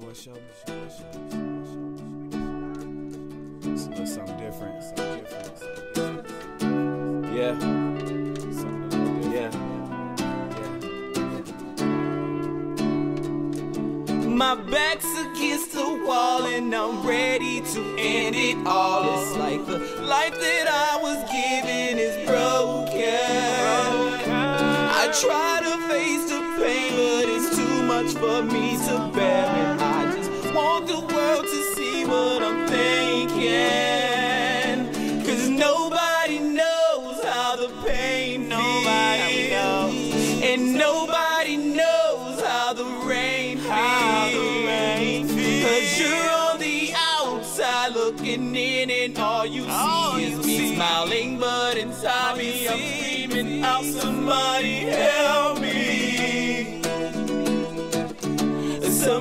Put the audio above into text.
your boy Shelby. It's a little something different. Something different. Something different. Yeah. Yeah. My back's against the wall and I'm ready to end it all. It's like the life that I was given is broken. I try to face the pain, but it's too much for me to bear. World to see what I'm thinking. Cause nobody knows how the pain nobody knows. And nobody knows how the rain how feels. Cause you're on the outside looking in, and all you see is me smiling, but inside me I'm screaming out, somebody help me. Somebody